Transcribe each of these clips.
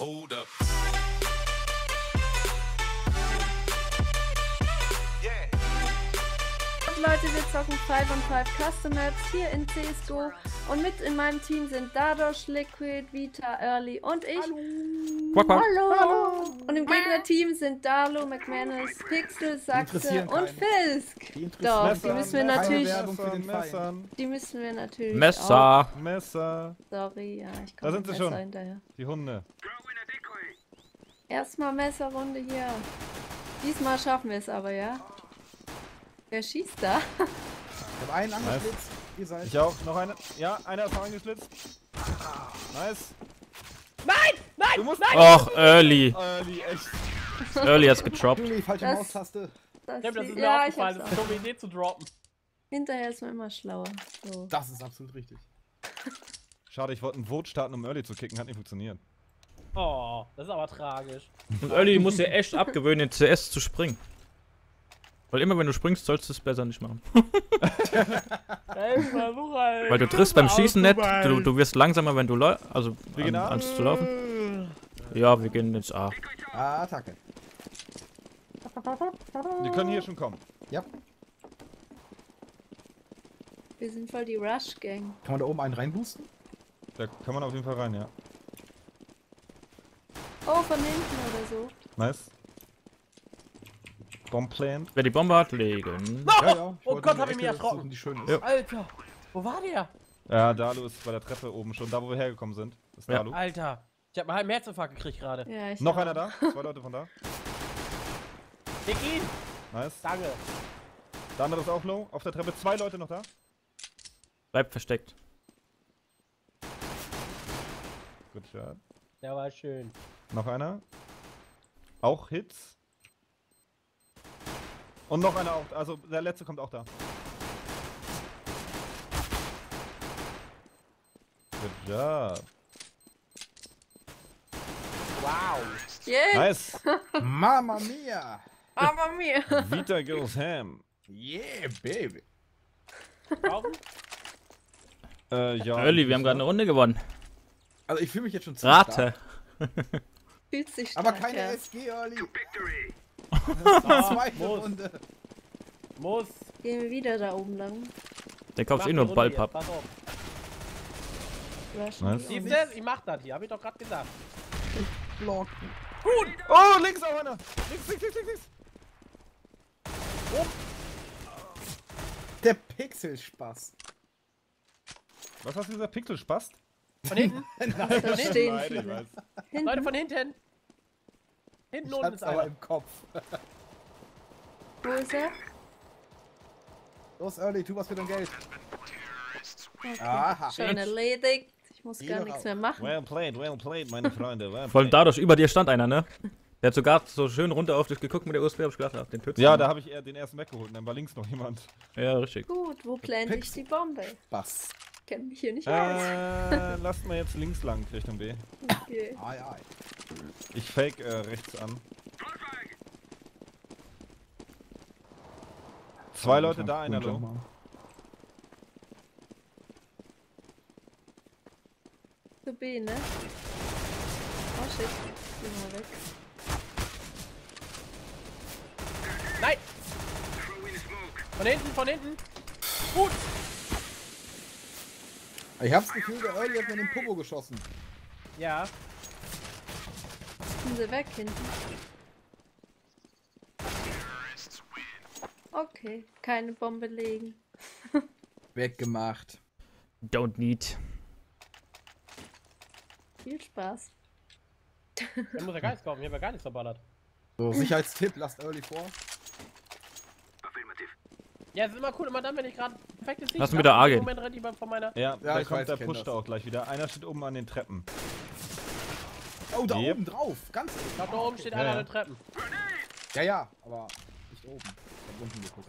Hold up. Und Leute, wir zocken 5 on 5 Custom Maps hier in CSGO. Und mit in meinem Team sind Dadosh, Liquid, Vita, Early und ich. Quack, quack. Hallo! Und im Gegnerteam sind Darlo, McManus, Pixel, Sachse und. Fisk. Die Doch, Messer, die müssen wir Messer, natürlich. Messern, die müssen wir natürlich. Auch. Messer. Messer, Sorry, ja, ich Da komme sind sie Messer schon. hinterher. die Hunde. Erstmal Messerrunde hier. Diesmal schaffen wir es aber, ja? Wer schießt da? Ich habe einen angeblitzt. Ihr seid. Ich auch. Noch eine. Ja, einer ist noch angeschlitzt. Nice. Nein! Nein! Du musst. Och, Early. Early, echt. Early hat's getroppt. Juli, falsche Das- Maustaste. Das Ja, das ist mir ja, ich aufgefallen, das ist eine dumme Idee zu droppen. Hinterher ist man immer schlauer. So. Das ist absolut richtig. Schade, ich wollte ein Vote starten, um Early zu kicken. Hat nicht funktioniert. Oh, das ist aber tragisch. Und Early muss dir echt abgewöhnen, in CS zu springen. Weil immer wenn du springst, sollst du es besser nicht machen. Weil du triffst beim Schießen nicht, du, du wirst langsamer, wenn du läufst, also Wir gehen an, anst zu laufen. Ja, wir gehen jetzt A. Ah, Attacke. Die können hier schon kommen. Ja. Wir sind voll die Rush-Gang. Kann man da oben einen reinboosten? Da kann man auf jeden Fall rein, ja. Oh, von hinten oder so. Nice. Bomb plant. Wer die Bombe hat, legen. Ja, ja. Oh Gott, hab ich mich erschrocken. suchen, Die schön ist. Ja. Alter, wo war der? Ja, Dalu ist bei der Treppe oben schon. Da, wo wir hergekommen sind. Ist Ja. Dalu. Alter, ich hab einen halben Herzinfarkt gekriegt gerade. Ja, ich Noch auch. einer da. Zwei Leute von da. Dick ihn! Nice. Danke. Der andere ist auch low. Auf der Treppe. Zwei Leute noch da. Bleib versteckt. Gut shot. Der war schön. Noch einer. Auch Hits. Und noch einer auch. Also der letzte kommt auch da. Good job. Wow. Yeah, Nice. Mama mia! aber mir. Vita goes ham. Yeah, baby. Kaufen? Äh, ja. Early, wir haben gerade eine Runde gewonnen. Also ich fühle mich jetzt schon ziemlich Rate. Fühlt sich Aber keine ja. SG, Early. Ah, Zweite muss, Runde. muss. Gehen wir wieder da oben lang. Der kauft eh nur Ballpapp. Pass auf. Nice. Siehst ich mach das hier, hab ich doch gerade gesagt. Block. Oh, links auch einer. Links, links, links, links. links. Der Pixelspaß. Was hast du gesagt? Pixel spast? Von hinten? Nein, ich viele. weiß. Leute, Hinten. von hinten. Hinten Ich unten hab's ist aber einer. im Kopf. Wo ist er? Los, Early, tu was für dein Geld. Okay. Aha. Schon erledigt. Ich muss Geh gar nichts mehr machen. Well played, well played, meine Freunde. Well Vor allem dadurch, über dir stand einer, ne? Der hat sogar so schön runter auf dich geguckt mit der USB, hab ich gedacht, ah, den tötest Ja, da habe ich eher den ersten weggeholt. Und dann war links noch jemand. Ja, richtig. Gut, wo plante ich die Bombe? Bass. Kenn mich hier nicht aus. Äh, lasst mal jetzt links lang Richtung B. Okay. Ai, ai. Ich fake äh, rechts an. Zwei Leute da, einer low. Zu B, ne? Oh shit. Geh mal weg. Nein! Von hinten, von hinten. Gut. Ich hab's Gefühl, der Early hat mir den Popo geschossen. Ja. Sind sie weg hinten? Okay, keine Bombe legen. Weggemacht. Don't need. Viel Spaß. Dann muss er gar nichts kaufen, ich hab ja gar nichts verballert. So, Sicherheitstipp, lasst Early vor. Ja, es ist immer cool, immer dann, wenn ich gerade perfektes Sicht Lass hab, wieder A gehen. Moment rennt jemand von meiner. Ja, da kommt weiß, der pusht das. auch gleich wieder. Einer steht oben an den Treppen. Oh, da Yep. oben drauf. Ganz Ich glaube, da oben steht Ja, einer ja. an den Treppen. Ja, ja, aber nicht oben. Ich hab unten geguckt.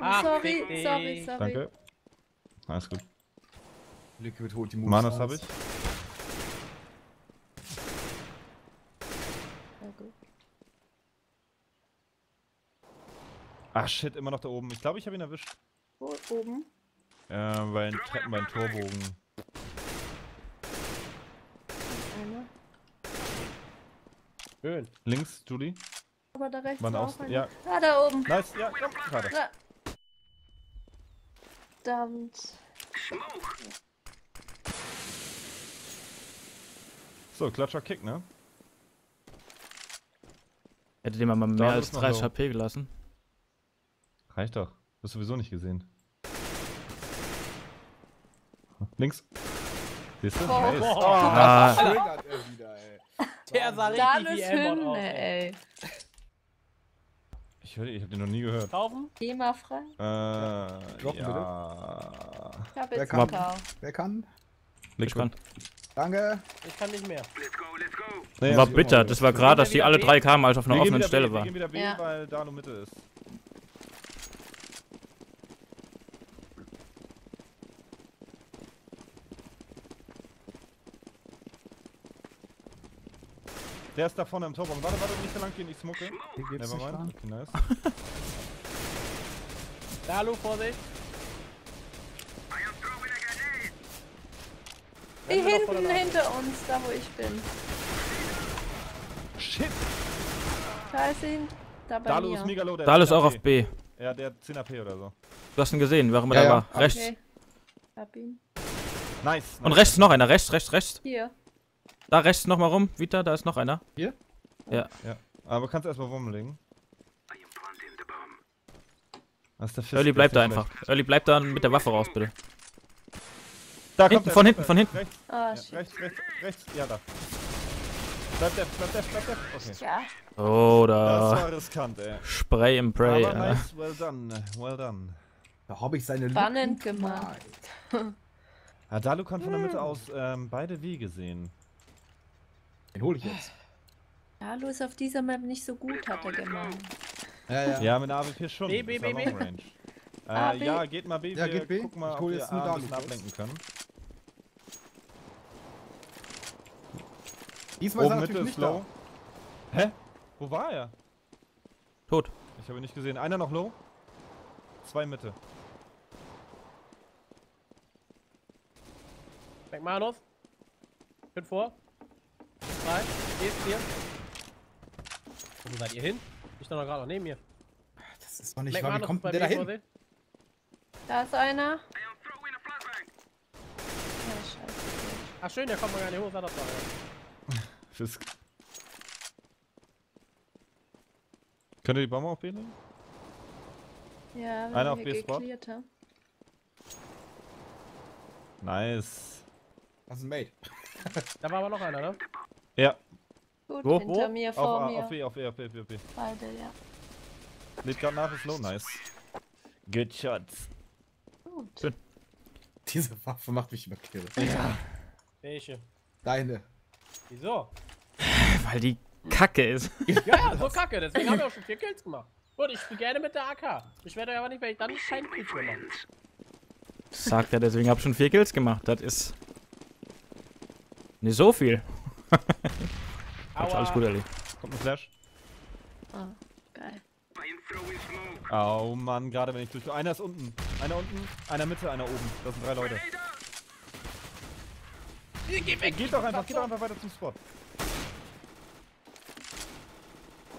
Ach, sorry, sorry, sorry. Danke. Alles gut. Liquid holt die Moves Manus raus. habe ich. Ach shit, immer noch da oben. Ich glaube, ich habe ihn erwischt. Wo ist oben? Äh, bei den Treppen, bei den Torbogen. Schön. Links, Julie. Aber da rechts Man auch. Ja. Ah, da oben. Nice, ja, ja gerade. Verdammt. So, Klatscher Kick, ne? Hätte dem mal mehr als 30 HP gelassen. Reicht doch. Wirst sowieso nicht gesehen. Links. Siehst du? Oh. Nice. Ah, Triggert er wieder, ey. Der sah Da richtig wie ist Elmon aus. Hymne, ey. ey. Ich, hör, ich hab den noch nie gehört. Kaufen? Thema frei. Äh, Droppen, ja. Ich hab Wer jetzt kann? gekauft. Wer kann? Danke. Ich kann nicht mehr. Nee, War also- bitter. Das war gerade, dass die alle drei kamen, als auf einer offenen Stelle B, Wir war. gehen wieder B, Ja. weil da nur Mitte ist. Der ist da vorne im Torbaum. Warte, warte, nicht so lang gehen, ich smoke. Hier gibt's nicht Nevermind. lang. Okay, nice. Dalu, Vorsicht. Die hinten hinter uns, da wo ich bin. Shit! Da ist ihn. Da bei Dalu mir. ist mega low. Der Dalu ist 10 auch AP. auf B. Ja, der hat 10 AP oder so. Du hast ihn gesehen, warum er Ja, da ja. war. Rechts. Okay. Hab ihn. Nice. Und nice. rechts noch einer. Rechts, rechts, rechts. Hier. Da rechts nochmal rum. Vita, da ist noch einer. Aber kannst du erstmal Wurm legen. Was ist der Fist? Early bleibt da einfach. Early bleibt da mit der Waffe raus, bitte. Da Hinten, er, von kommt hinten, von hinten. Rechts, Ah, ja, rechts, rechts, rechts. Ja, da. Bleib der, bleib der, bleib der. Okay. Ja. Oh, Das da. war riskant, ey. Spray and Pray. Aber äh. nice, well done, well done. Da habe ich seine Spannend Lücken gemacht. gemalt. Ja, Dalu kann von der Mitte aus ähm, beide Wege sehen. Den hole ich jetzt. Dalu ist auf dieser Map nicht so gut, hat er gemeint. Ja, ja. Ja, mit der AWP schon. B, B, B, B. Range. Äh, B. ja, geht mal B. Ja, wir geht B. gucken mal, Ich ob hol wir jetzt A nur ein bisschen kurz. ablenken können. Diesmal ist er Oben Mitte nicht low. Hä? Wo war er? Tot. Ich habe ihn nicht gesehen. Einer noch low. Zwei Mitte. McManus. Fünf vor. Drei. Geht's dir. Wo seid ihr hin? Ich doch noch gerade noch neben mir. da. Das ist doch nicht wahr. Wie kommt denn der da hin? Da ist einer. Ach schön, der kommt mal gar nicht hoch, das doch. ey. Fisk. Könnt ihr die Bombe auf B legen? Ja, wenn Einer wir auf hier B-Spot. Nice. Das ist ein Mate. Da war aber noch einer, ne? Ja, Gut, Wo? hinter Wo? mir, auf, vor A, mir. auf B, auf B, auf B, auf B, auf B. Beide, ja. Lädt gerade nach, ist low, nice. Good shots. Gut. Diese Waffe macht mich immer kirre. Welche? Deine. Wieso? Weil die Kacke ist. Ja, so kacke, deswegen haben wir auch schon vier Kills gemacht. Gut, ich spiele gerne mit der AK. Beschwert euch aber nicht, weil ich dann keinen Kills mehr mache. Sagt er, deswegen hab ich schon vier Kills gemacht. Das ist. Nicht so viel. Ich alles gut erlebt. Kommt ein Flash. Ah, geil. Oh Mann, gerade wenn ich durch. Einer ist unten. Einer unten, einer Mitte, einer oben. Das sind drei Leute. Geh weg! Geht doch einfach, geht doch einfach weiter zum Spot.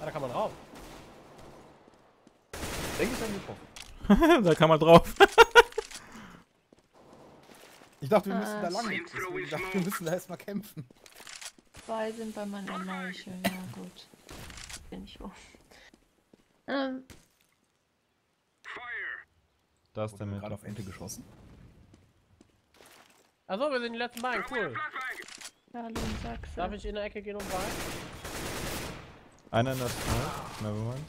Ah, da kann man rauf. Denke ich an getroffen. da kann man drauf. Ich dachte, wir Ah, müssen da lang. shit. Deswegen dachte ich, wir müssen da erstmal kämpfen. Zwei sind bei meiner Leiche. Ja, gut. Bin ich hoch. Ähm, Da ist der mit. gerade auf Ente geschossen. Achso, wir sind die letzten beiden, cool. hallo Sachse. Darf ich in der Ecke gehen und rein? Einer in der Smoke. Nevermind.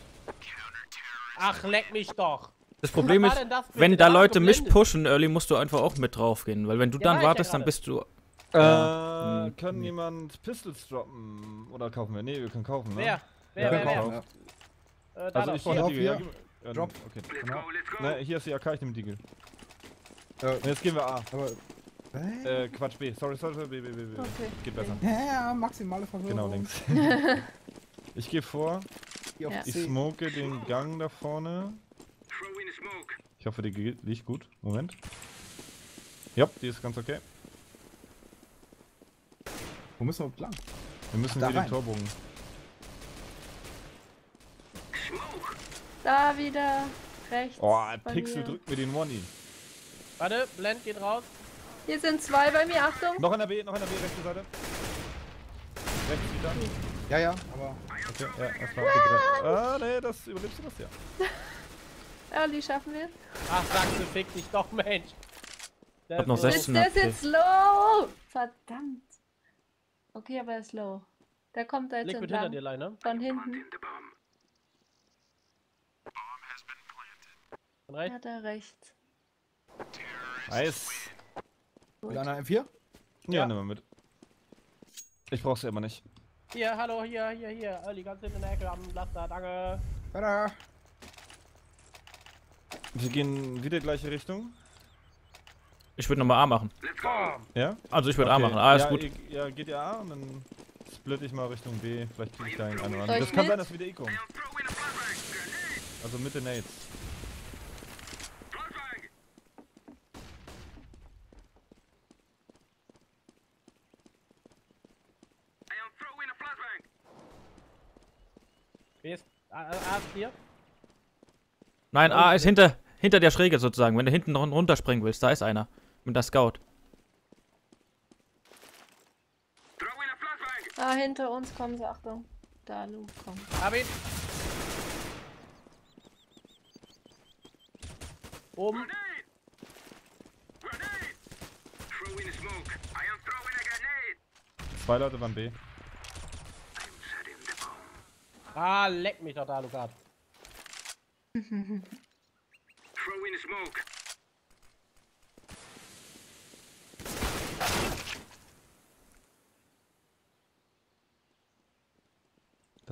Ach, leck mich doch! Das Problem ist, das wenn Da Leute mich pushen, Early, musst du einfach auch mit drauf gehen. Weil wenn du Ja, dann war ich ja wartest, dann bist du. Äh, Hm, kann nee. jemand Pistols droppen? Oder kaufen wir? Nee, wir können kaufen, ne? Wer? Wer, Ja, wer, wer? kaufen. Äh, da Also ich brauche Diegel. Ja, ja, Drop. Okay. Genau. Ne, hier ist die AK, ich nehme Diegel. Äh, jetzt gehen wir A. aber. Äh, Quatsch, B. Sorry, sorry, sorry, B, B, B, B. Okay. Geht besser. Ja, maximale Verwirrung. Genau, links. ich gehe vor. Ja. Ich smoke den Gang da vorne. Ich hoffe, die geht- liegt gut. Moment. Ja, die ist ganz okay. Wo müssen wir lang? Wir müssen da hier rein. den Torbogen. Da wieder. Rechts. Oh, Pixel mir. drückt mir den Money. Warte, Blend geht raus. Hier sind zwei bei mir, Achtung. Noch in der B, noch in der B, rechte Seite. Rechts wieder. Ja, ja, aber. Okay, ja, das war erstmal ah, ah, nee, das überlebst du das ja. Early schaffen wir. Ach, sagst du, fick dich doch, Mensch. Ich hab noch 16. Ist das jetzt low? Verdammt. Okay, aber er ist low. Der kommt da jetzt Liquid hinter entlang. dir, Leine. Von hinten. Von rechts. Hat er rechts. Nice. Einer M4? Ja, Ja. nimm mal mit. Ich brauch's ja immer nicht. Hier, hallo, hier, hier, hier. Early, ganz hinten in der Ecke am Laster, danke. Tada! Wir gehen wieder gleiche Richtung. Ich würde nochmal A machen. Ja? Also ich würde A Okay. machen. A ist ja, gut. ihr- Ja, geht ihr A und dann split ich mal Richtung B. Vielleicht krieg ich da einen anderen. ich Das kann mit? sein, dass wieder E kommt. Also Mitte Nades. B ist, A, A A ist hier. Nein, A ist hinter, hinter der Schräge sozusagen. Wenn du hinten run- runterspringen willst, da ist einer. Mit der Scout. Ah, hinter uns kommen sie, Achtung. Da, Lu, komm. Hab ihn. Oben. Zwei Leute waren B. Ah, leck mich doch da, Lukas.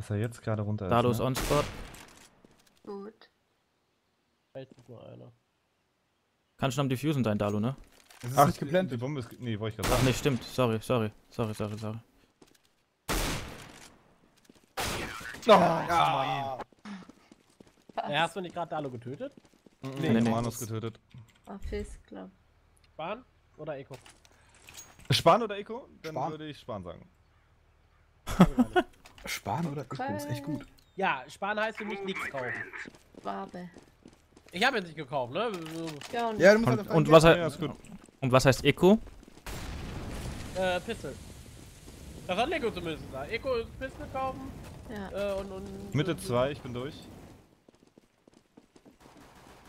Dass er jetzt gerade runter ist. Dado ist ne? on spot. Gut. Ist nur einer. Kannst schon am Diffusen sein, Dalu, ne? Ist Ach, nicht die geblendet. Bombe ist. ge- Nee, wollte ich gerade Ach sagen. nee, stimmt. Sorry, sorry. Sorry, sorry, sorry. Ja! Äh, hast du nicht gerade Dalo getötet? Nee, nee, nee, nee. Manus getötet. Ah, Fist, glaub. Bahn oder Eco? Spahn oder Eco? Dann Spahn. würde ich Spahn sagen. Spahn oder Echo ist echt gut. Ja, sparen heißt für mich nichts kaufen. Wabe. Ich habe jetzt nicht gekauft, ne? Ja, und Ja, du musst Und, halt und, was, Ja, und was heißt Eco? Äh, Pistol. Das hat Lego zumindest gesagt. Eco ist Pistol kaufen ja. äh, und, und. Mitte 2, ich bin durch.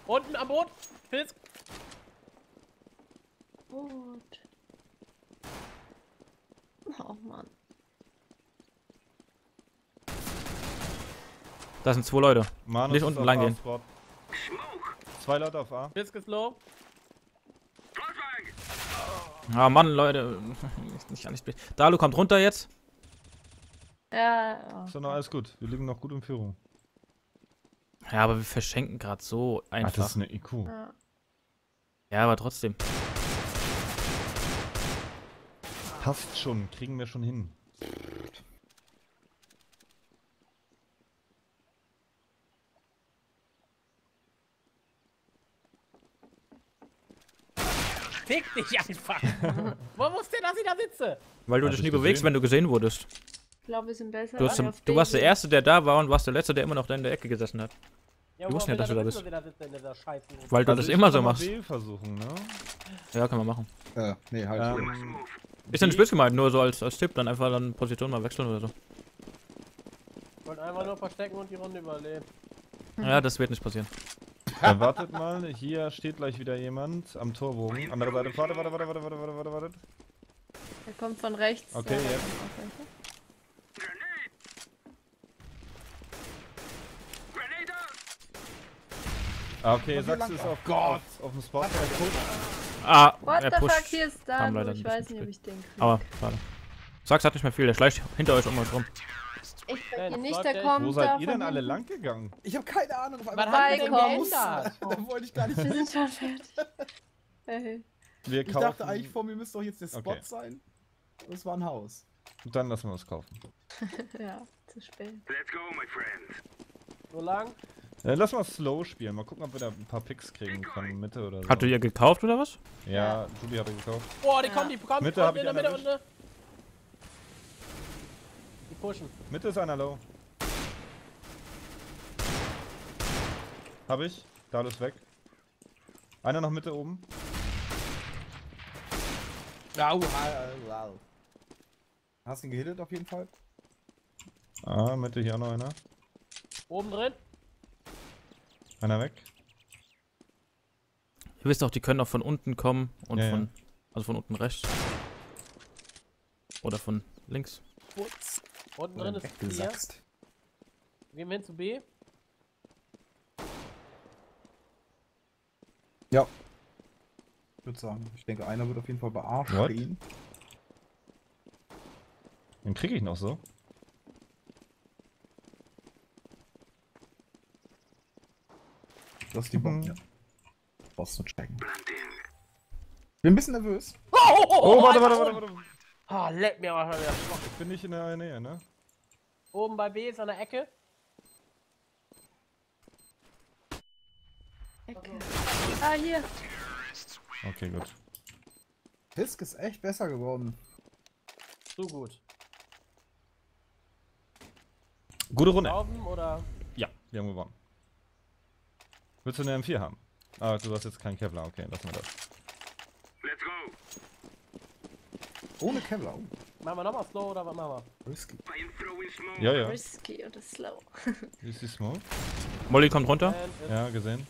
Unten am Boot. Fisk. Gut. Oh Mann. Da sind zwei Leute. Manus Nicht unten lang gehen. Zwei Leute auf A. Fisk ist low. Ah, Mann, Leute. Ist nicht alles blöd. Dalu kommt runter jetzt. Ja, oh. Ist doch noch alles gut. Wir liegen noch gut in Führung. Ja, aber wir verschenken gerade so Ach, einfach. das ist eine IQ. ja. ja, aber trotzdem. Passt schon, kriegen wir schon hin. Fick dich einfach. Wo muss denn, dass ich da sitze? Weil du Hab dich ich nie bewegst, wenn du gesehen wurdest. Ich glaube, wir sind besser. Du, auf du warst der. Erste, der da war und warst der Letzte, der immer noch da in der Ecke gesessen hat. Ja, Wir wussten ja, dass du da bist. Da. Weil du Also das immer so machst. B versuchen, ne? Ja, kann man machen. Äh, nee, halt. Ähm, Ist ja nicht böse gemeint, nur so als, als Tipp, dann einfach dann Position mal wechseln oder so. Ich wollte einfach nur verstecken und die Runde überleben. Ja, das wird nicht passieren. Äh, wartet mal, hier steht gleich wieder jemand am Torbogen. Andere Seite. Warte, warte, warte, warte, warte, warte, warte, warte. Er kommt von rechts. Okay, jetzt. Ah, okay, hier Sachs ist oh auf, Gott. auf, auf dem Spot. Ah, What er the fuck, pusht. hier ist da. Ich weiß nicht, ob ich den kriege. Aber, schade. Sachs hat nicht mehr viel, der schleicht hinter euch um euch rum. Ich Ben, ihn nicht, der kommt Wo seid ihr denn alle lang gegangen? Ich habe keine Ahnung. Auf Was einmal hat denn Beikommen. geändert? Da wollte ich gar nicht Wir sind schon fertig. Wir Ich kaufen. dachte eigentlich, vor mir müsste doch jetzt der Spot Okay. sein. Und es war ein Haus. Dann lassen wir uns kaufen. Ja, zu spät. So lang. Äh, lass mal Slow spielen. Mal gucken, ob wir da ein paar Picks kriegen von Mitte oder so. Hattet ihr gekauft oder was? Ja, Julie hatte gekauft. Boah, die Ja. kommen, die kommen, die Mitte kommen hab in ich der Mitte und. Die pushen. Mitte ist einer low. Hab ich. Dalu ist weg. Einer noch Mitte oben. Au. Hast ihn gehittet auf jeden Fall? Ah, Mitte hier auch noch einer. Oben drin. Einer weg. Ihr wisst auch, die können auch von unten kommen und Ja, ja. von. Also von unten rechts. Oder von links. Putz. Unten drin ist vier. Weggesachst. Gehen wir hin zu B. Ja. Ich würde sagen, ich denke, einer wird auf jeden Fall bei A What? stehen. Den kriege ich noch so. Das ist die Bombe. Mhm. Ja. Brauchst du checken. Bin ein bisschen nervös. Oh, warte, warte, warte, warte. Ah, leck mir aber schon wieder Schlock. Ich bin nicht in der Nähe, ne? Oben bei B ist an der Ecke. Ecke. Ah, hier. Okay, gut. Fisk ist echt besser geworden. So gut. Gute Runde. Laufen oder. Ja, wir haben gewonnen. Willst du eine M4 haben? Ah, du hast jetzt keinen Kevlar. Okay, lassen wir das. Ohne Kevlar. Oh, Machen wir nochmal Slow oder was machen wir? risky. Ja, ja. Risky oder slow. Ist die Smoke? Molly kommt runter. It's- Ja, gesehen.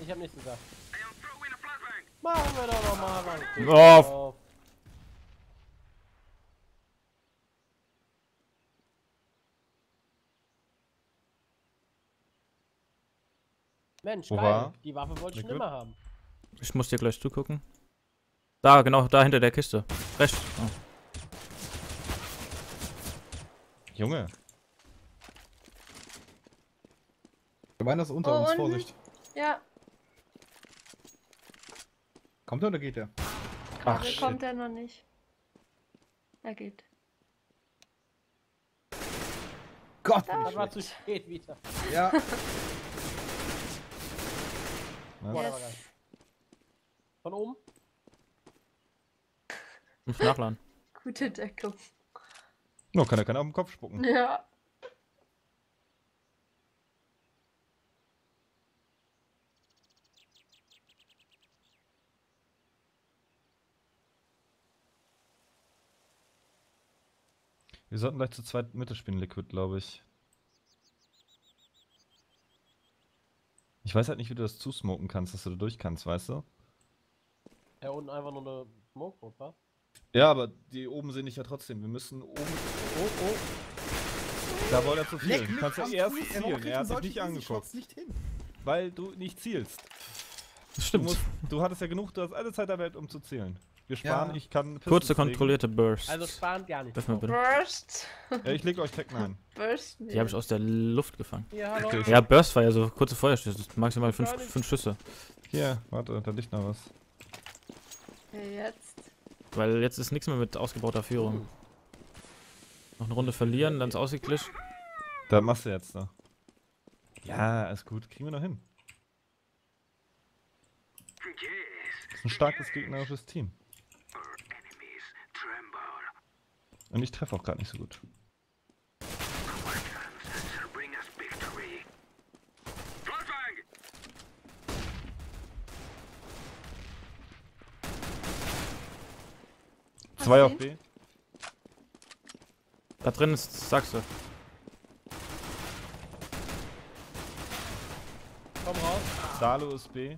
Ich hab nichts gesagt. Machen wir doch nochmal. Oh. Auf. Mensch, Wo geil. Die Waffe wollte ich schon immer haben. Ich muss dir gleich zugucken. Da, genau, da hinter der Kiste. Rechts. Oh. Junge. Bein ist unter Oh, uns, unten. Vorsicht. Ja, Kommt er oder geht er? Ach, shit. kommt er noch nicht. Er geht. Gott, Da. ich war zu spät wieder. Ja? Boah, Yes. Von oben? Muss nachladen. Gute Deckung. No, kann er keiner auf den Kopf spucken. Ja. Wir sollten gleich zu zweit Mitte spielen, Liquid, glaube ich. Ich weiß halt nicht, wie du das zusmoken kannst, dass du da durch kannst, weißt du? Ja, unten einfach nur eine Smoke, was? Ja, aber die oben sehe ich ja trotzdem. Wir müssen oben. Oh, oh. Da wollte er zu viel. Leck Du kannst ja am erst zielen. Er hat sich nicht angeguckt. Nicht hin. Weil du nicht zielst. Das Du, stimmt. musst, du hattest ja genug, du hast alle Zeit der Welt, um zu zählen. Wir sparen, Ja. ich kann. Pistols Kurze, kontrollierte Bursts. Also sparen gar nicht. Bitte. Burst. Ja, ich lege euch Tech ein. Burst. Die habe ich aus der Luft gefangen. Hier, hallo. Ja, Burst war ja so kurze Feuerschüsse. Maximal fünf, nicht. fünf Schüsse. Hier, warte, da liegt noch was. Ja, jetzt. Weil jetzt ist nichts mehr mit ausgebauter Führung. Noch eine Runde verlieren, dann ist ausgeglichen. Da machst du jetzt noch. Ja, alles gut. Kriegen wir noch hin. Das ist ein starkes gegnerisches Team. Und ich treffe auch gerade nicht so gut. Zwei auf B. Da drin ist, sagst du. Komm raus. Dalo ist B.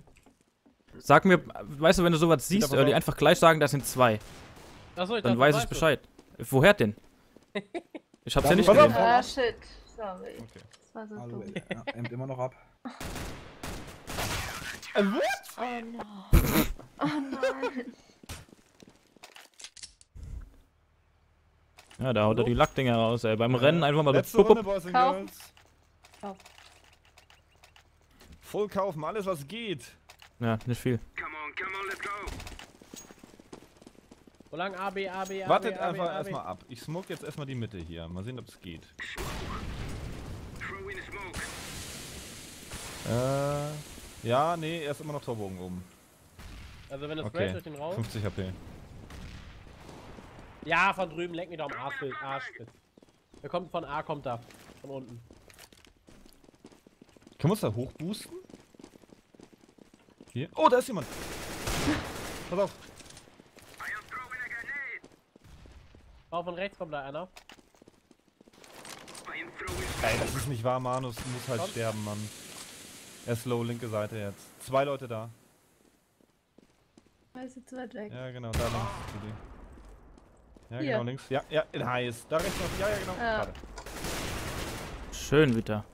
Sag mir, weißt du, wenn du sowas siehst, Early, doch. einfach gleich sagen, das sind zwei. Achso, ich Dann weiß du ich Bescheid. Woher denn? Ich hab's ja nicht auf. gesehen. Ah, shit. Sorry. Okay. Das war so Hallo, dumm. ja, ämmt immer noch ab. Oh no. Oh nein. Ja, da haut er die Lackdinger raus, ey. Beim Rennen einfach mal so. Letzte Pup, Runde, pup. Boys and Kaufen. Girls. Kaufen. Voll kaufen, alles was geht. Ja, nicht viel. So lang A, B, A, B, A, Wartet A, B, einfach erstmal ab. Ich smoke jetzt erstmal die Mitte hier. Mal sehen, ob es geht. Äh, ja, nee, er ist immer noch Torbogen oben. Also wenn das Okay, okay. durch den Raum. 50 HP. Ja, von drüben, leck mich doch am Arsch, Arsch. Der kommt von A, kommt da. Von unten. Können wir uns da hochboosten? Hier. Oh, da ist jemand. Pass auf. Auf und rechts kommt da einer. Ey, das ist nicht wahr, Manus. Du musst halt Komm. sterben, Mann. Er ist low, linke Seite jetzt. Zwei Leute da. Er ist jetzt weit weg. Ja, genau, da links. Ja, Hier. genau, links. Ja, ja, nice. Da rechts noch. Ja, ja, genau. Ja. Gerade. Schön, Vita.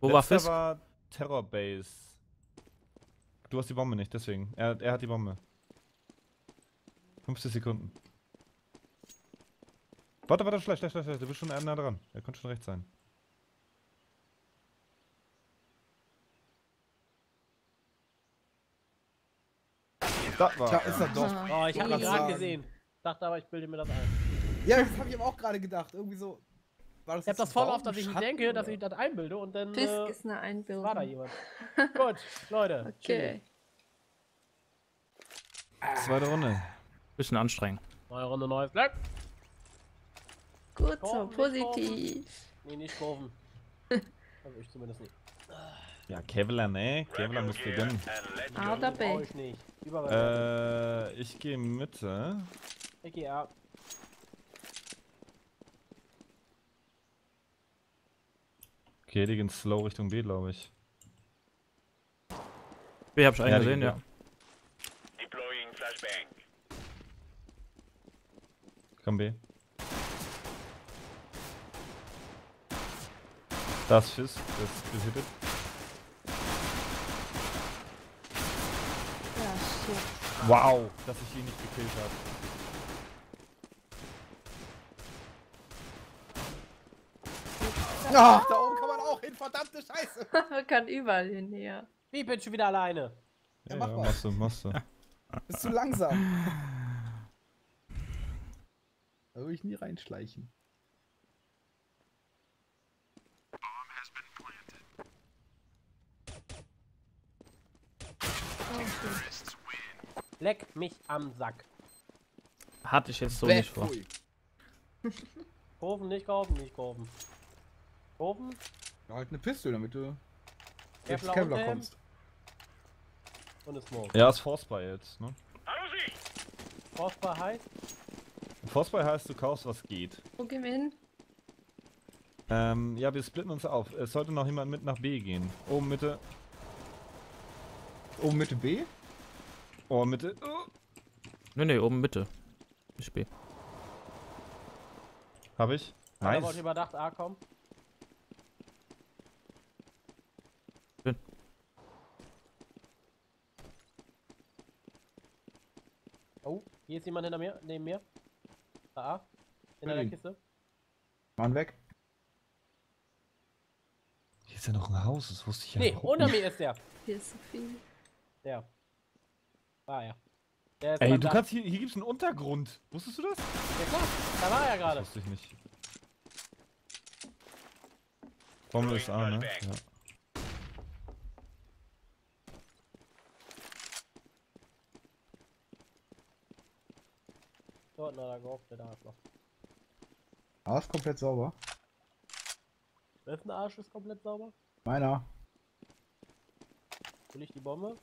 Wo war Letzter Fisk? war Terror Base. Du hast die Bombe nicht, deswegen. Er, er hat die Bombe. 50 Sekunden. Warte, warte, schlecht, schlecht, schlecht. Du bist schon nah dran. Er könnte schon rechts sein. Da war Da er. ist er doch. Oh, ich habe ihn gerade gesehen. Dachte aber, ich bilde mir das ein. Ja, das habe ich aber auch gerade gedacht. Irgendwie so. War Ich hab jetzt das voll oft, dass ich Schatten, denke, dass oder? ich das einbilde und dann Fisk äh, ist eine Einbildung. war da jemand. Gut, Leute. Okay. Zweite Runde. Bisschen anstrengend. Neue Runde, neues Glück. Gut so, positiv. Nee, nicht Kurven. also ich zumindest nicht. Ja, Kevlar, ne? Kevlar müsst ihr gönnen. A oder Brauche B? ich nicht. Überall. Äh, ich gehe Mitte. Ich gehe A. Okay, die gehen slow Richtung B, glaube ich. B hab ich einen Ja, gesehen, ja. Deploying flashbang. Komm B. Da ist Fizz, das ist gehittet. Ja, shit. Wow, dass ich ihn nicht gekillt habe. Ach, da oben kann man auch hin, verdammte Scheiße. Man kann überall hin, ja. Ich bin schon wieder alleine. Ja, mach ja, mal. machst du, machst du. Bist zu langsam. Da würde ich nie reinschleichen. Leck mich am Sack. Hatte ich jetzt so Bäh, nicht vor. Kurven, nicht kaufen, nicht kaufen. Kurven, Ja, halt eine Pistole, damit du durchs Kevlar Kevlar kommst. und eine Smoke. Ja, ist Forcebuy jetzt, ne? Hallo Sie! Frostbar heißt, Forcebuy heißt, du kaufst, was geht. Wo gehen wir hin? Ähm, ja, wir splitten uns auf. Es sollte noch jemand mit nach B gehen. Oben Mitte. Oben Mitte B? Oh, Mitte. Oh. Nee, nee, oben Mitte. Nicht B. Hab ich. Nice. überdacht A kommen. Schön. Oh, hier ist jemand hinter mir, neben mir. Da A. Hinter der. Kiste. Mann weg. Hier ist ja noch ein Haus, das wusste ich ja Nee, überhaupt unter nicht. mir ist der. Hier ist so viel. Der. Ah ja. Der ist Ey, du Dach. kannst hier, hier gibt's einen Untergrund. Wusstest du das? Ja klar, da war er gerade. wusste ich nicht. Bombe ist A, ne? Ja. Na, da gehofft, der da ist noch. Ah, ist komplett sauber. Wessen Arsch ist komplett sauber? Meiner. Will ich die Bombe?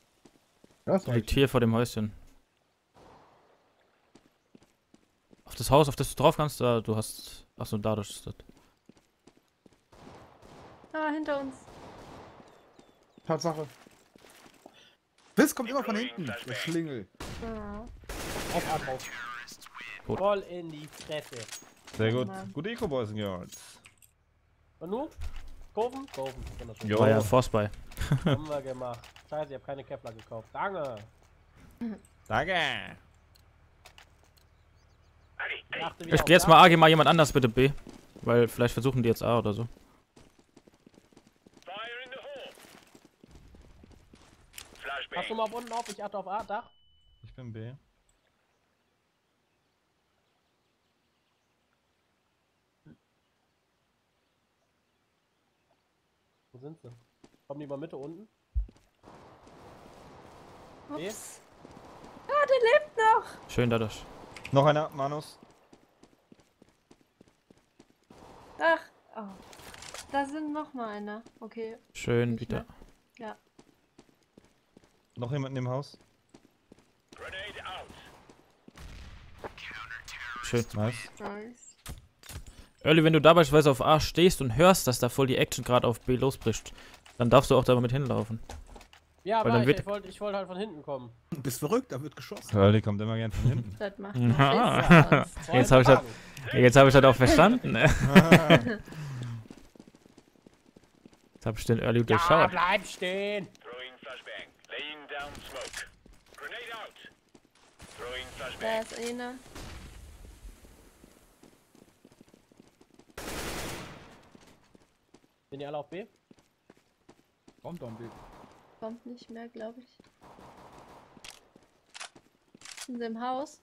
Das Liegt hier vor dem Häuschen. Auf das Haus, auf das du drauf kannst, da, du hast. Achso, dadurch ist das. Ah, hinter uns. Tatsache. Biss kommt immer von hinten, der Schlingel. Ah. Auf A drauf. Gut. Voll in die Fresse. Sehr gut. Mann. Gute Eco Boys and Girls. Und nun? Kurven? Kurven. Wunderschön. Jo. Ja Force-Buy. Haben wir gemacht. Scheiße, ich habe keine Kevlar gekauft. Danke. Danke. Ich, geh jetzt mal A, geh mal jemand anders bitte B. Weil vielleicht versuchen die jetzt A oder so. Fire in the hole. Hast du mal unten auf? Ich achte auf A, Dach. Ich bin B. sind sie? Kommen die mal Mitte unten? Nee. Ups. Ah, der lebt noch. Schön dadurch. Noch einer, Manus. Ach. Oh. Da sind noch mal einer. Okay. Schön wieder. Ja. Noch jemand im Haus? Grenade out. Schön. Nice. Nice. Early, wenn du da beispielsweise auf A stehst und hörst, dass da voll die Action gerade auf B losbricht, dann darfst du auch da mit hinlaufen. Ja, Weil aber dann ich, wird- ich wollte ich wollte halt von hinten kommen. Du bist verrückt, da wird geschossen. Early kommt immer gern von hinten. Das macht Ja. Jetzt habe ich das, jetzt habe ich das auch verstanden. Jetzt habe ich den Early Ja, durchschaut. bleib stehen! Throwing flashbang. Laying down smoke. Grenade out. Throwing Da flashbang. ist einer. Sind die alle auf B? Kommt doch ein Bild. Kommt nicht mehr, glaube ich. Sind sie im Haus?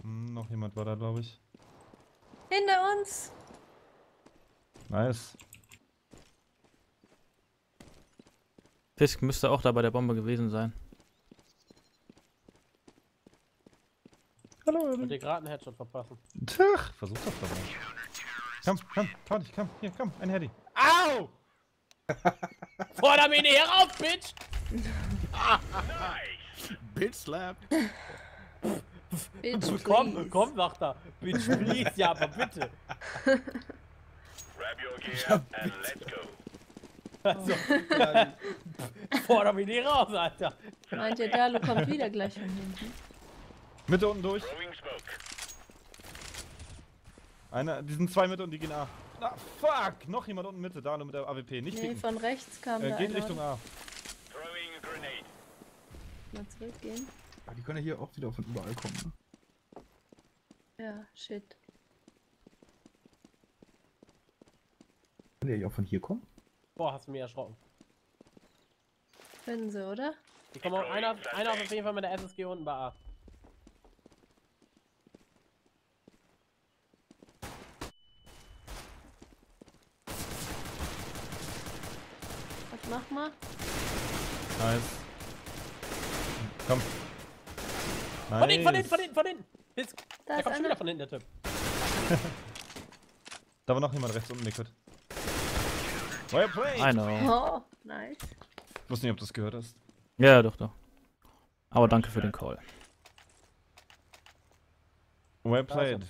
Hm, noch jemand war da, glaube ich. Hinter uns! Nice. Fisk müsste auch da bei der Bombe gewesen sein. Hallo, Und dir gerade einen Headshot verpassen. Tach, versuch das doch mal. Komm, komm, trau dich, komm. Hier, komm, ein Heady. Au! Forder mich nicht herauf, Bitch! Nice. Bitch slap. Bitch, Komm, komm, sagt er. Bitch, please, ja, aber bitte. Grab your gear and let's go. Also, ja, forder mich nicht raus, Alter. Meint ihr, Dalu kommt wieder gleich von hinten? Mitte unten durch. Einer, die sind zwei Mitte und die gehen A. Ah, fuck! Noch jemand unten Mitte, da nur mit der AWP. Nicht Nee, von rechts kam Äh, da geht. Richtung A. Throwing a grenade. Mal zurückgehen. Ja, die können ja hier auch wieder von überall kommen. Ne? Ja, shit. Können die ja auch von hier kommen? Boah, hast du mich erschrocken. Können sie, oder? Die kommen auch, einer, einer auf jeden Fall mit der SSG unten bei A. mach mal? Nice. Komm. Nice. Von hinten, von hinten, von hinten, von hinten! Jetzt, Da kommt schon wieder von hinten, der Typ. Da war noch jemand rechts unten, Liquid. Well played! I know. Oh, nice. Ich wusste nicht, ob du das gehört hast. Ja, doch, doch. Aber danke für den Call. Well played.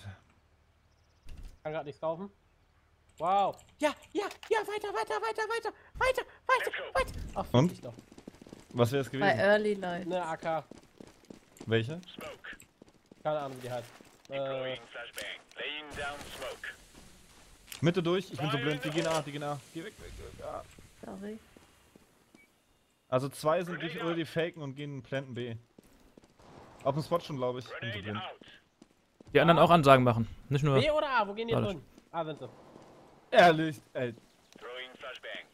Kann grad nichts kaufen. Wow. Ja, ja, ja, weiter, weiter, weiter, weiter, weiter, weiter, weiter. Ach, fick Und? doch. Was wäre es Bei gewesen? Early Light. Ne, AK. Welche? Smoke. Keine Ahnung, wie die heißt. Äh. Mitte durch, ich bin so blind, die gehen A, die gehen A. Geh weg, weg, weg. A. Sorry. Also zwei sind durch oder die faken und gehen planten B. Auf dem Spot schon, glaube ich. Bin so blind. Die anderen auch Ansagen machen. Nicht nur. B oder A? Wo gehen die drin? A sind sie. Ehrlich, ey. Flashbang.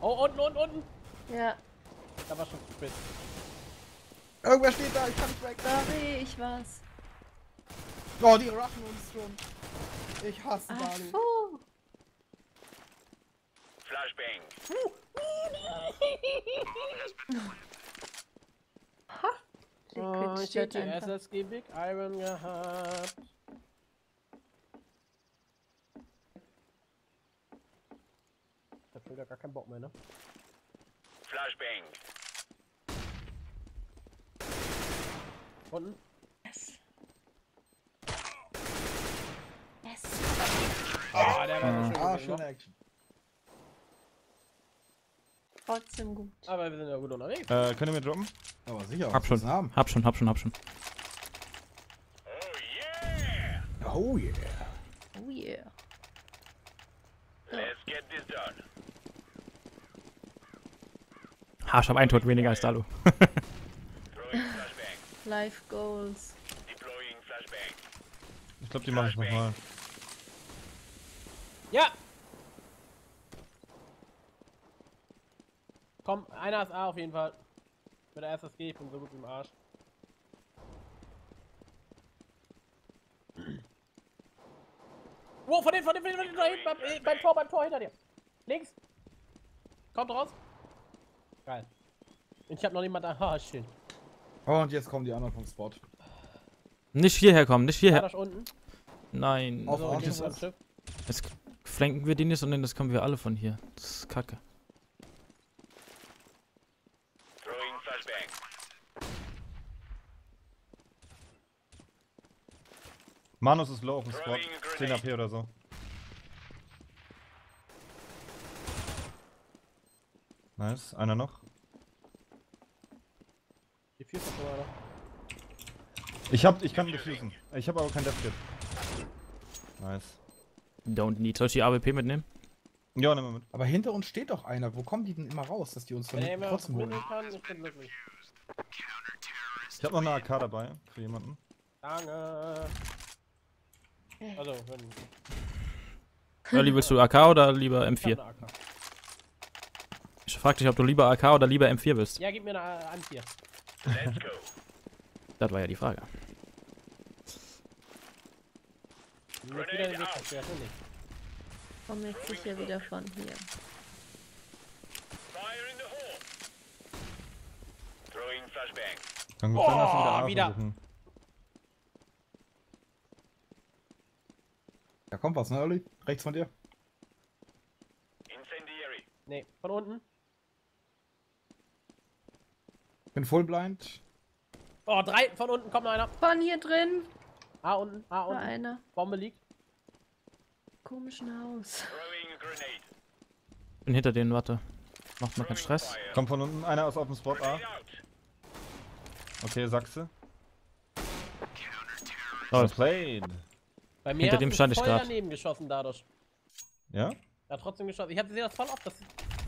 Oh, unten, unten, unten. Ja, Da war schon zu spät. Irgendwer steht da, ich kann nicht weg. sorry, ich war's. Oh, die rachen uns schon. Ich hasse Ach, Dali. puh. Flashbang. Oh, Liquid ich hätte. SSG Big Iron gehabt. Ich hab wieder gar keinen Bock mehr, ne? Flashbang. Unten? Yes. Yes. Ah, der war schön Ah, schöne ne? Action. Trotzdem gut. Aber wir sind ja gut unterwegs. Äh, könnt ihr mir droppen? Aber sicher. Hab schon. Haben. Hab schon, hab schon, hab schon. Oh yeah. Oh yeah. Oh yeah. Let's get this done. Ha, ich hab einen Tod weniger als Dalu. Life Goals. Ich glaube, die mache ich nochmal. Ja! Komm, einer ist A auf jeden Fall. Mit der SSG, ich bin so gut im Arsch. Wow, von den, von den, von den, von hinten, beim, beim Tor, beim Tor hinter dir. Links. Kommt raus. Geil. Ich hab noch niemand. Aha, schön. Oh, und jetzt kommen die anderen vom Spot. Nicht hierher kommen, nicht hierher. Nein. Auf so, das, das jetzt flanken wir die nicht, sondern das kommen wir alle von hier. Das ist kacke. Manus ist low auf dem Spot. 10 AP oder so. Nice. Einer noch. Die vier von meiner. Ich hab, ich kann diffusen. Ich habe aber kein Death Kit. Nice. Don't need. Soll ich die AWP mitnehmen? Ja, nimm mal mit. Aber hinter uns steht doch einer. Wo kommen die denn immer raus, dass die uns dann was trotzdem holen? kann, ich bin glücklich. Ich habe noch eine AK dabei für jemanden. Danke. Also, wenn. Early, willst du AK oder lieber Ich hab M4? eine AK. Ich frag dich, ob du lieber AK oder lieber M4 willst. Ja, gib mir eine äh, Antier. Let's go. Das war ja die Frage. Du musst wieder den Weg versperrt, oder nicht? Komm jetzt sicher wieder von hier. Kann gut sein, dass wieder Oh, A wieder. versuchen. Da kommt was, ne, Olli? Rechts von dir. Incendiary. Nee, von unten. Bin voll blind. Oh, drei, von unten kommt noch einer. Von hier drin A unten, A war unten. einer. Bombe liegt. Komischen Haus. Bin hinter denen, warte. Macht mal keinen Stress. Kommt von unten einer aus auf dem Spot A. Okay, Sachse. Toll. Well played. Bei mir Hinter dem stand ich voll grad. daneben geschossen dadurch. Ja? Er hat trotzdem geschossen. Ich hab sehe das voll oft. Das,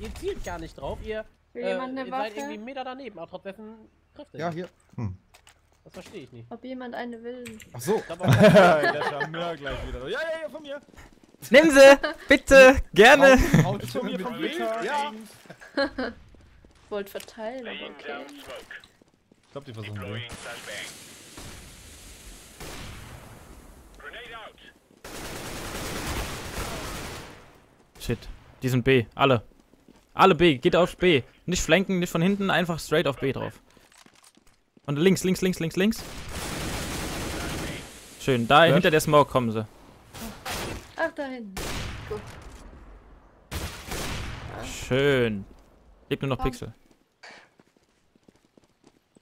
ihr zielt gar nicht drauf. Ihr, Will äh, jemand eine ihr seid irgendwie Waffe? einen Meter daneben, aber trotzdem trifft er. Ja, hier. Hm. Das verstehe ich nicht. Ob jemand eine will? Ach so. Der Charmeur gleich wieder. Ja, ja, ja, von mir. Nimm sie! Bitte! Gerne! Haut Von mir, von mir. Ja. Wollt verteilen, aber okay. Ich glaube, die versuchen wir. Shit. Die sind B. Alle. Alle B. Geht auf B. Nicht flanken, nicht von hinten, einfach straight auf B drauf. Und links, links, links, links, links. Schön. Da Flash. hinter der Smoke kommen sie. Ach, da hinten. Gut. Schön. Lebt nur noch Komm. Pixel.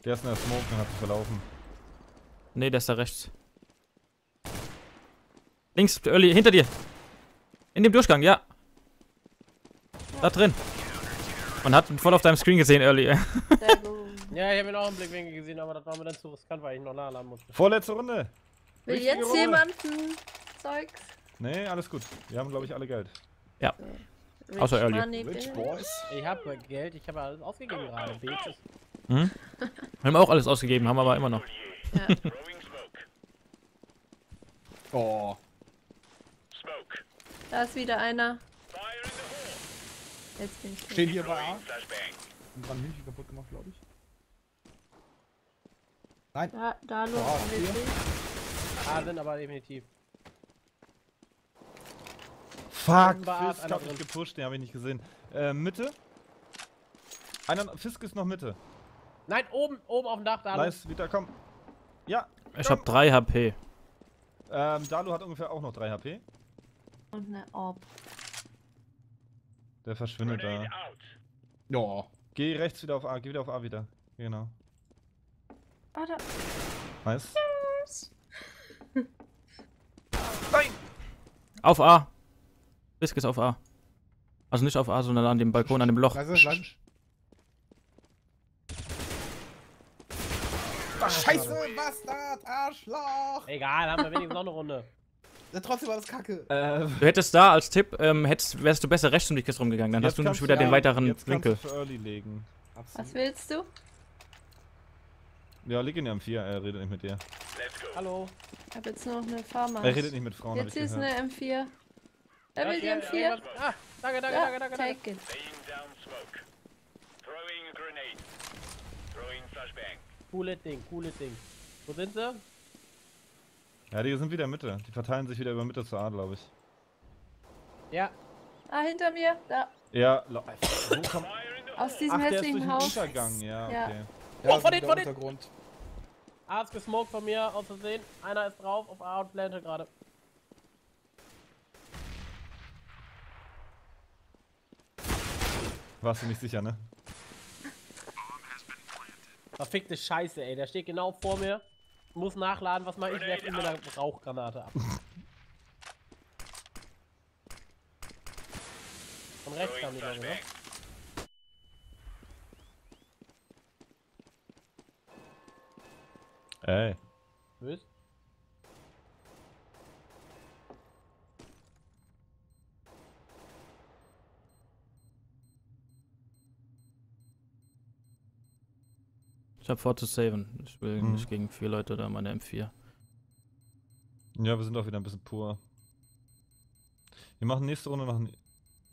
Der ist in der Smoke und hat sich verlaufen. Nee, der ist da rechts. Links, Early, hinter dir. In dem Durchgang, ja. Da drin. Man hat ihn voll auf deinem Screen gesehen, gut. Ja, ich habe ihn auch im Blickwinkel gesehen, aber das war mir dann zu riskant, weil ich noch nachladen musste. Vorletzte Runde. Will Richtige jetzt Runde. jemanden Zeugs? Nee, alles gut. Wir haben, glaube ich, alle Geld. Rich Außer Early. Rich. Boys. Ich habe Geld, ich habe alles ausgegeben gerade. Bitches. Hm? Haben auch alles ausgegeben, haben aber immer noch. Ja. Oh. Smoke. Da ist wieder einer. Fire in the hole. Jetzt bin ich drin. Stehen hier bei A. Und dran Hühnchen kaputt gemacht, glaube ich. Nein. Da, da los. Ah, AWP. Ah, sind aber definitiv. Fuck, A Fisk einer hab ich gepusht, den habe ich nicht gesehen. Äh, Mitte. Einer, Fisk ist noch Mitte. Nein, oben, oben auf dem Dach, da. Nice, wieder komm. Ja, Ich hab 3 HP. ähm, Dalu hat ungefähr auch noch 3 HP. Und eine Orb. Der verschwindet da. Grenade out. Ja. Geh rechts wieder auf A, geh wieder auf A wieder. Genau. Ah, da. Nice. Auf A. Risk ist auf A. Also nicht auf A, sondern an dem Balkon, an dem Loch. Leise, leise. Scheiße, Bastard, Arschloch! Egal, haben wir wenigstens noch eine Runde. Ja, trotzdem war das kacke. Äh, Du hättest da als Tipp, ähm, hättest, wärst du besser rechts um die Kiste rumgegangen. Dann hast du nämlich wieder den weiteren jetzt Winkel. Du für Early legen. Was willst du? Ja, leg ihn ja am 4, er redet nicht mit dir. Let's go. Hallo. Ich hab jetzt noch eine Pharma. Er redet nicht mit Frauen, Jetzt ist eine M4. Er will die Ja, ja, M4. ja, Ah, danke, danke, Ja, danke, danke, danke. take it. Throwing grenade. Throwing flashbang. Cooles Ding, cooles Ding. Wo sind sie? Ja, die sind wieder Mitte. Die verteilen sich wieder über Mitte zu A, glaube ich. Ja. Ah, hinter mir. Da. Ja, wo the Aus diesem Ach, der ist durch hässlichen den Haus. Untergang, ja, Ja. okay. Oh, von hinten, von hinten. Untergrund. A ist gesmoked von mir, aus Versehen. Einer ist drauf, auf A und plantet gerade. Warst du nicht sicher, ne? Verfickte Scheiße, ey. Der steht genau vor mir. Muss nachladen, was mache ich? Werf ihm mit einer Rauchgranate ab. Von rechts kam die, ich, ne? Ey. Bös? Ich hab vor zu saven. Ich will Mhm. nicht gegen vier Leute da meine M4. Ja, wir sind auch wieder ein bisschen pur. Wir machen nächste Runde noch.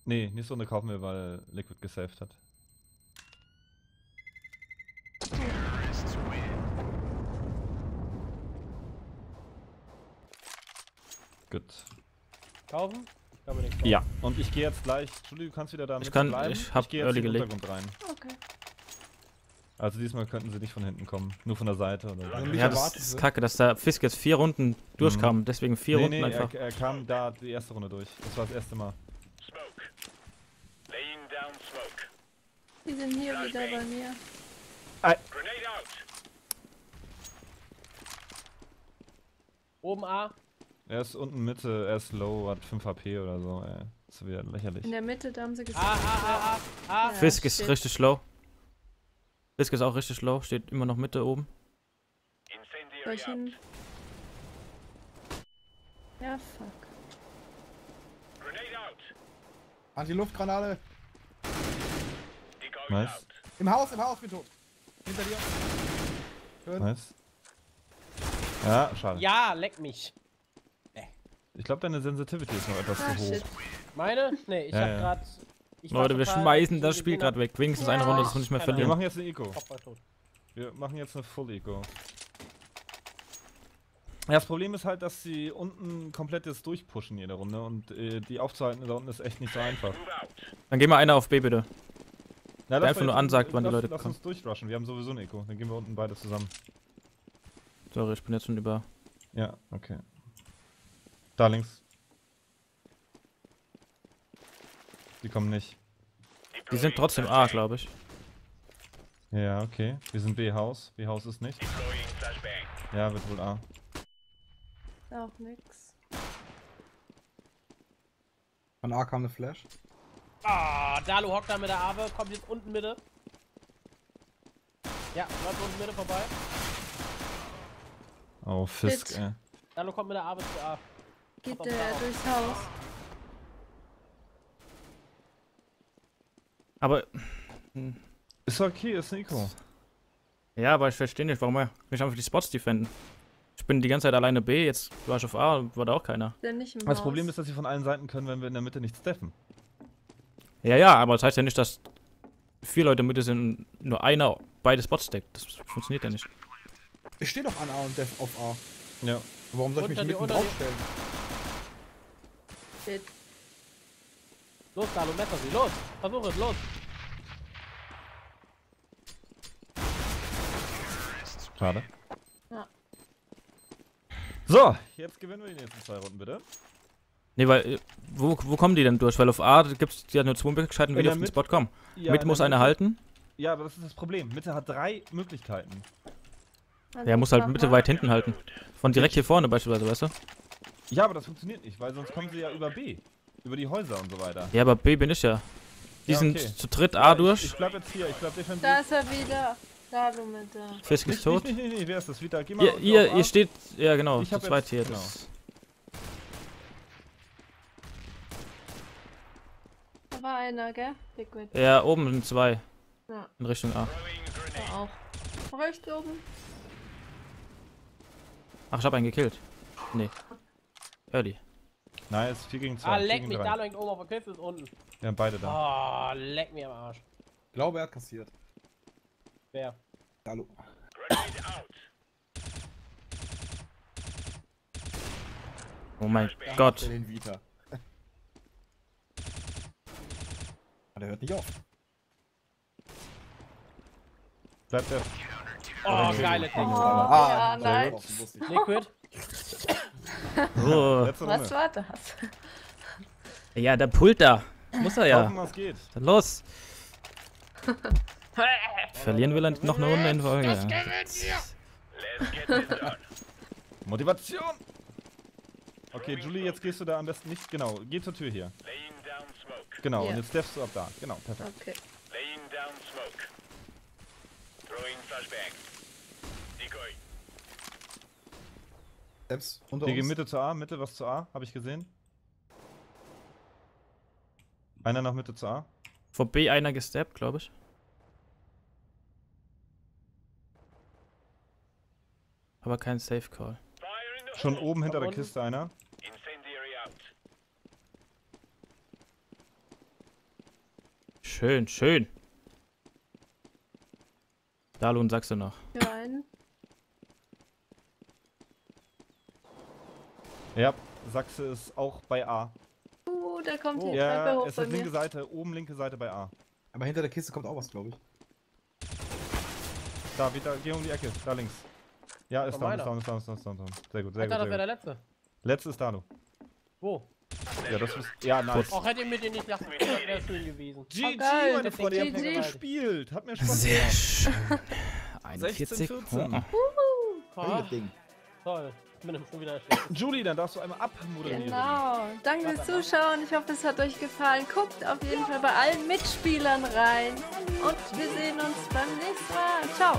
Nee, nächste Runde kaufen wir, weil Liquid gesaved hat. Gut. Kaufen? Ich kann mir nichts kaufen. Ja, und ich gehe jetzt gleich. Julie, du kannst wieder da Ich mit kann- bleiben. ich hab geh jetzt early in den gelegt. Untergrund rein. Also diesmal könnten sie nicht von hinten kommen, nur von der Seite oder so. Mich Ja, das ist kacke, dass der Fisk jetzt vier Runden durchkam. Deswegen vier nee, Runden nee, einfach. Er, er kam da die erste Runde durch. Das war das erste Mal. Smoke. Laying down smoke. Die sind hier wieder bei mir. Grenade out. Oben A. Er ist unten Mitte, er ist low, hat 5 HP oder so, ey. Das ist wieder lächerlich. In der Mitte, da haben sie A, gesagt. A, A, A, A. Ja, Fisk ist richtig low. Fisk ist auch richtig low. Steht immer noch Mitte oben. Soll Incendiary ich ihn... Ja, fuck. Grenade out. Anti-Luftgranate. Decoy Nice. Im Haus, im Haus, bin tot. Hinter dir. Schön. Nice. Ja, schade. Ja, leck mich. Ich glaube, deine Sensitivity ist noch etwas Ah, zu hoch. shit. Meine? Nee, ich Ja, hab ja. grad. Ich Leute, wir schmeißen das Spiel gerade weg. Wenigstens eine Ja. Runde, dass wir nicht mehr Keine Wir verlieren. machen jetzt eine Eco. Wir machen jetzt eine Full Eco. Ja, das Problem ist halt, dass sie unten komplett jetzt durchpushen jede Runde und äh, die aufzuhalten da unten ist echt nicht so einfach. Dann gehen wir einer auf B bitte. Ja, Der einfach nur ansagt, wann die lass, Leute lass kommen. uns durchrushen, wir haben sowieso eine Eco. Dann gehen wir unten beide zusammen. Sorry, ich bin jetzt schon über. Ja, okay. Da links. Die kommen nicht. Die sind trotzdem A, glaube ich. Ja, okay. Wir sind B-Haus. B-Haus ist nicht. Ja, wird wohl A. Auch nix. Von A kam eine Flash. Ah, Dalu hockt da mit der Arme, kommt jetzt unten Mitte. Ja, läuft unten Mitte vorbei. Oh, Fisk, Shit. ey. Dalu kommt mit der Arme zu A. Geht der durchs Haus. Aber, Ist okay, ist Eco. ja, aber ich verstehe nicht, warum wir nicht einfach die Spots defenden. Ich bin die ganze Zeit alleine B, jetzt war ich auf A, war da auch keiner. Der Das. Problem ist, dass sie von allen Seiten können, wenn wir in der Mitte nicht steffen. Ja, ja, aber das heißt ja nicht, dass vier Leute Mitte sind und nur einer beide Spots deckt. Das funktioniert ja nicht. Ich stehe doch an A und Def auf A. Ja. Warum soll ich mich mitten draufstellen? Los, Dalu, messer sie, los! Versuch es, los! Schade. Ja. So, jetzt gewinnen wir die nächsten zwei Runden, bitte. Nee, weil, äh, wo, wo kommen die denn durch? Weil auf A gibt es ja nur zwei Möglichkeiten, wie In die auf den Mitte- Spot kommen. Ja, Mit muss einer halten. Ja, aber das ist das Problem. Mitte hat drei Möglichkeiten. Also Der muss halt Mitte weit hinten halten. Von direkt hier vorne beispielsweise, weißt du? Ja, aber das funktioniert nicht, weil sonst kommen sie ja über B. Über die Häuser und so weiter. Ja, aber B bin ich ja. Die Ja, sind okay. zu dritt Ja, A Ich, durch. ich bleib jetzt hier, ich bleib defensiv. Da ist er wieder. Dalu mit da. Fisk ist tot. Nicht, nicht, nicht, nicht, wer ist das? Wieder, geh mal Ihr, auf ihr, ihr steht, ja genau, Ich zu hab zweit jetzt- hier. genau. Da war einer, gell? Liquid. ja, oben sind zwei. Ja. In Richtung A. Da auch. Rechts oben. Ach, ich hab einen gekillt. Nee. Early. Nice, 4 gegen 2. Ah, leck mich, Dalu hängt oben auf der Kiste, ist unten. Wir haben beide da. Oh, leck mir am Arsch. Ich glaube, er hat kassiert. Wer? Hallo. Out. Oh mein Gott. Der den Vita. Ah, der hört nicht auf. Bleibt der. Oh, geile Oh, Ding. ja, nein. auf, so. Oh. Was war das? Ja, der Pult da. Muss er ja. Hoffen, was geht. Dann los. Verlieren will er noch eine Runde in Folge. Motivation! Okay, Julie, jetzt gehst du da am besten nicht. Genau, geh zur Tür hier. Laying down smoke. Genau, Ja. und jetzt steppst du ab da. Genau, perfekt. Okay. Laying down smoke. Throwing flashbang. Steps unter Wir gehen uns. Mitte zu A, Mitte was zu A, habe ich gesehen. Einer nach Mitte zu A. Vor B einer gesteppt, glaube ich. Aber kein Safe Call. Schon oben hinter der. Kiste einer. Schön, schön. Dalun, sagst du noch. Hier Ja, Sachse ist auch bei A. Uh, der kommt Oh. die Treppe Ja, hoch es bei ist linke mir. Seite, oben linke Seite bei A. Aber hinter der Kiste kommt auch was, glaube ich. Da, wieder, geh um die Ecke, da links. Ja, ist down, ist down, ist down, ist down, ist down. Sehr gut, sehr Ich gut, dachte, das wäre sehr der letzte. Letzte ist Dalo. Wo? Ja, das ist, ja, nice. Auch hätte ihr mir den nicht lassen können, das wäre schön gewesen. GG, geil, meine Freunde, ihr habt gut gespielt. Hat mir Spaß Sehr gemacht. schön. 16, 41 14. Sekunden. Ah, Ding. toll. Ich bin schon wieder schlecht. Julie, dann darfst du einmal abmoderieren. Genau. Danke fürs Zuschauen. Ich hoffe, es hat euch gefallen. Guckt auf jeden Fall bei allen Mitspielern rein. Und wir sehen uns beim nächsten Mal. Ciao.